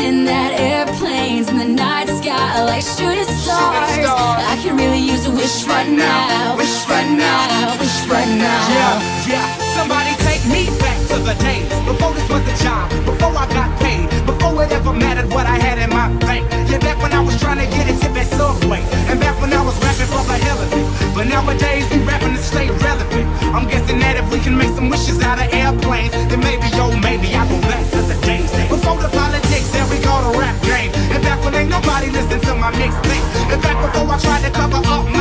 in that airplanes in the night sky like shooting stars. stars. I can really use a wish, wish right, right now. now. Wish right now. Wish right now. Yeah, yeah. Somebody take me back to the days before this was a job, before I got paid, before it ever mattered what I had in my bank. Yeah, back when I was trying to get a tip at Subway, and back when I was rapping for the hell of it. But nowadays we rapping to stay relevant. I'm guessing that if we can make some wishes out of airplanes, then maybe yo, maybe I mixed mix. In fact, before I tried to cover up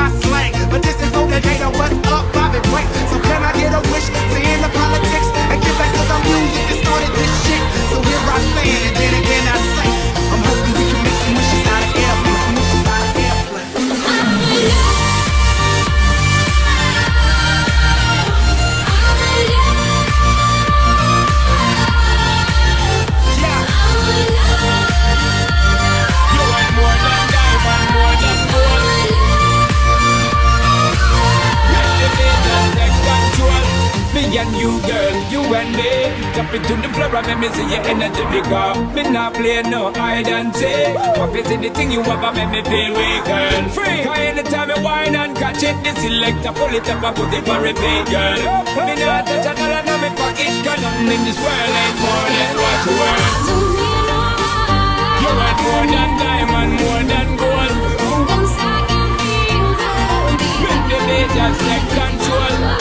me see your energy become. Me not play no hide and seek. What is it the thing you ever make me feel weak and free? Cause anytime you whine and catch it, the selector pull it up and put it for repeat, girl. Me not touch a dollar in my pocket, cause nothing in this world ain't more than what you worth. You want more than diamond, more than gold. Things I can Make the beat just take control.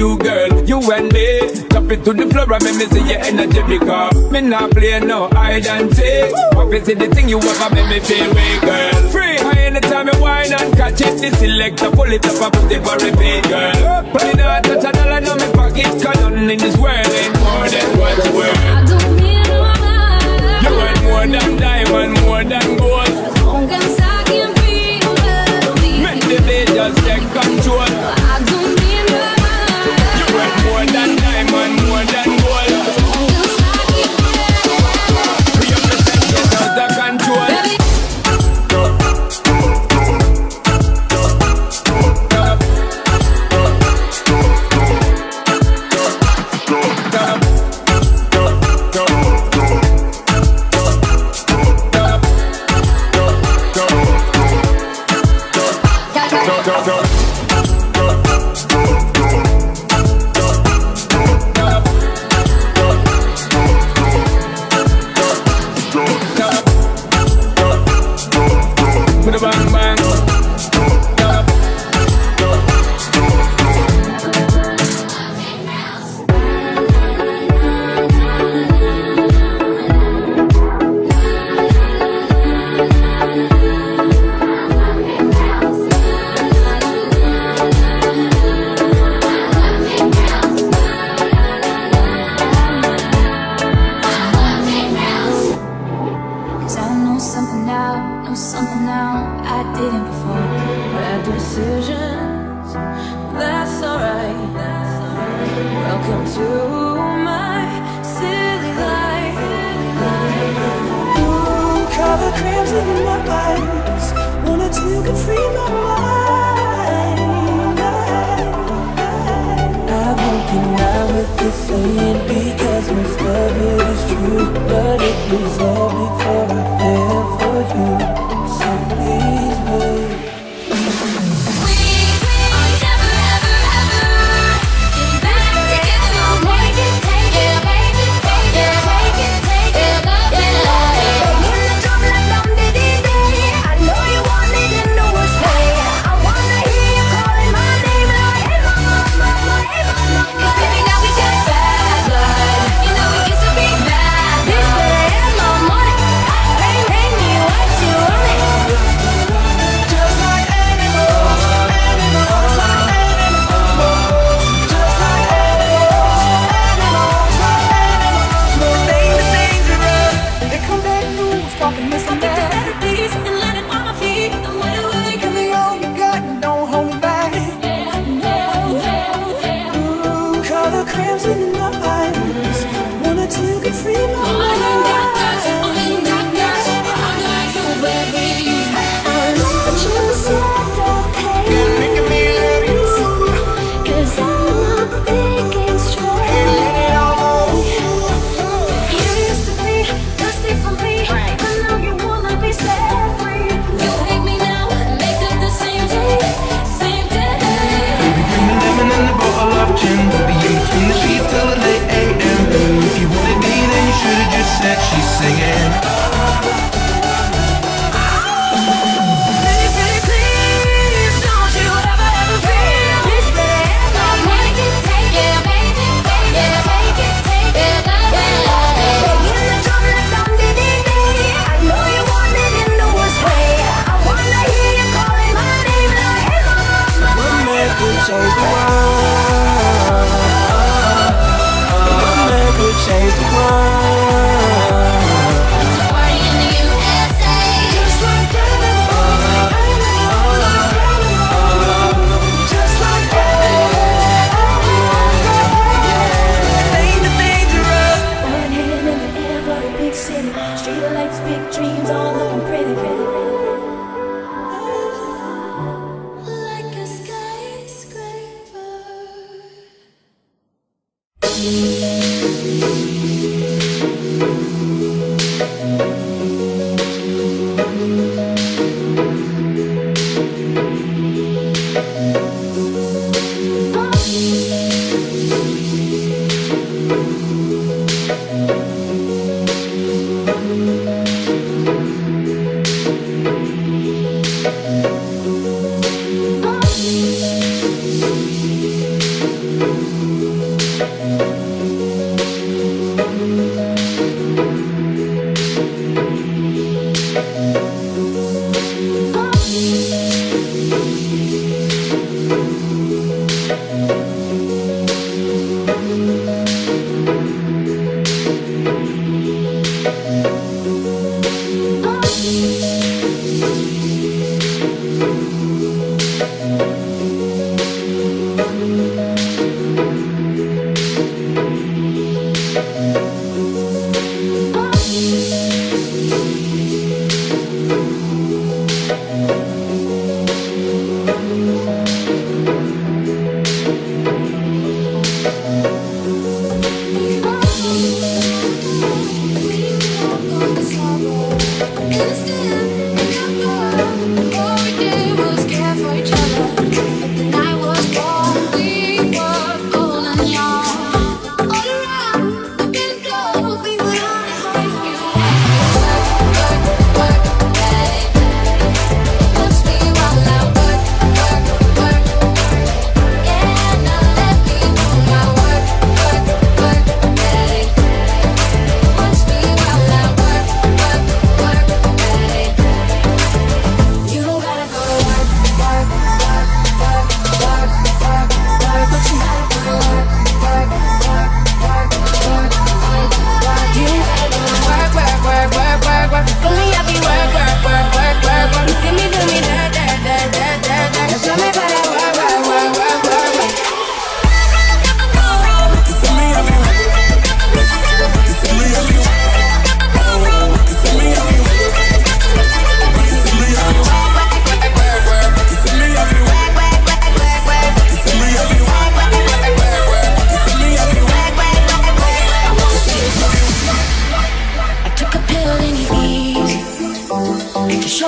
you, girl, you and me. drop it to the floor and make me see your energy because me not play no hide and seek. Obviously the thing you ever make me feel weak, girl. Free high anytime you whine and catch it. This electric pull it up and put it for repeat, girl. But you know I touch a dollar in my pocket 'cause nothing in this world ain't more than what's worth. I don't need no money. You want more than diamond, more than gold. As long as I can be well, Make the day just take control. singing.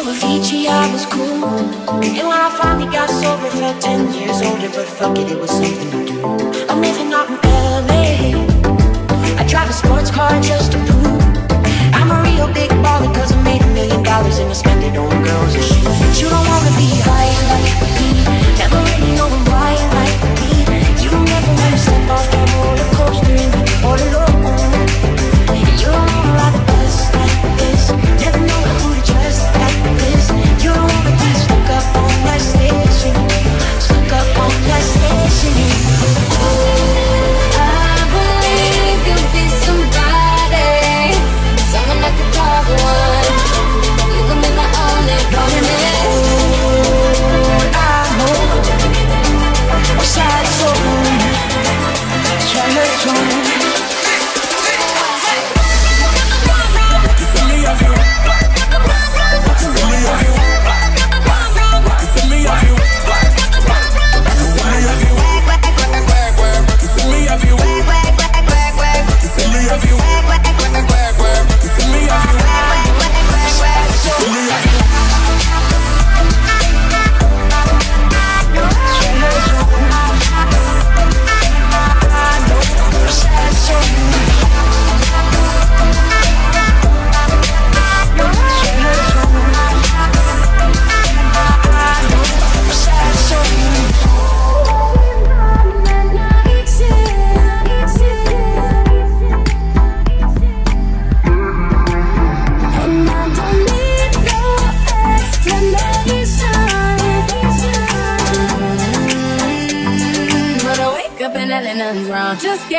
Avicii, I was cool. And when I finally got sober, felt 10 years older, but fuck it, it was something to do. I'm living out in LA. I drive a sports car just to prove I'm a real big baller, cause I made a million dollars and I spend it on girls and shit. But you don't wanna be high like me, never really knowing why like me. You don't ever wanna step off that roller coaster and be all alone. my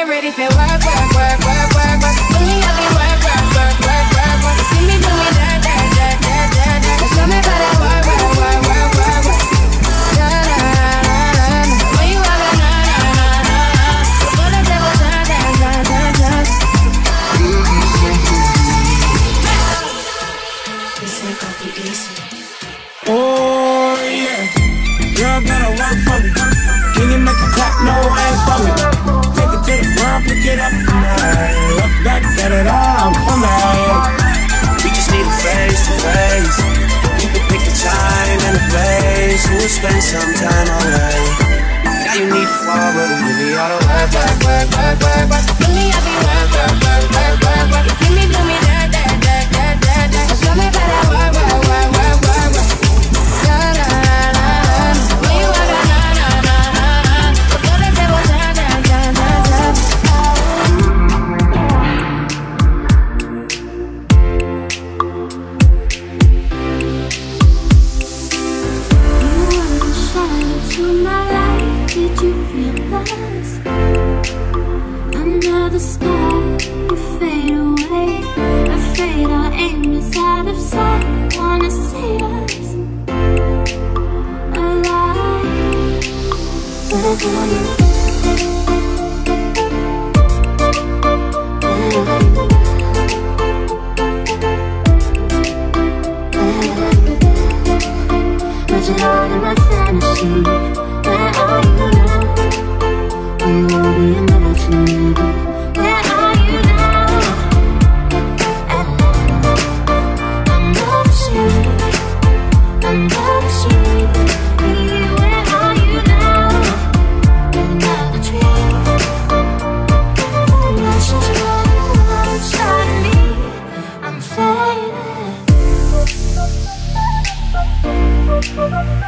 ready for spend some time alright. Each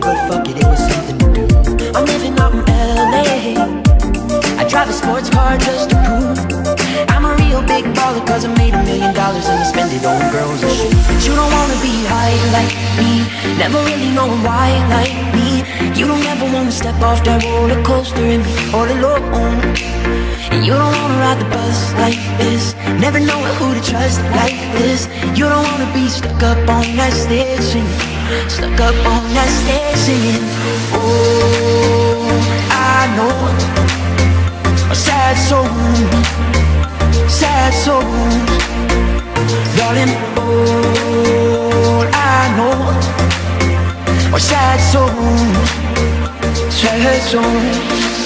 but fuck it, it was something to do. I'm living out in LA. I drive a sports car just to prove I'm a real big baller, cause I made a million dollars and I spend it on girls and shoes. But you don't wanna be high like me, never really knowing why like me. You don't ever wanna step off that roller coaster and be all alone. And you don't wanna ride the bus like this Never knowing who to trust like this You don't wanna be stuck up on that stage singing Stuck up on that stage Oh, I know. A sad soul. Sad soul. Darling, all I know. Are sad souls Sad souls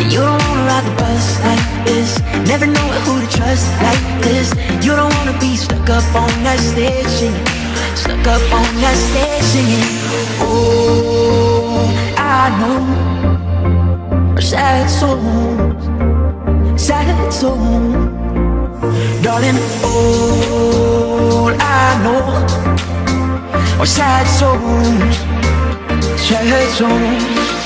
And you don't wanna ride the bus like this. Never know who to trust like this. You don't wanna be stuck up on that stage singing. Stuck up on that stage singing. Oh, I know. A sad song Sad song Darling, all I know Are sad songs Sad songs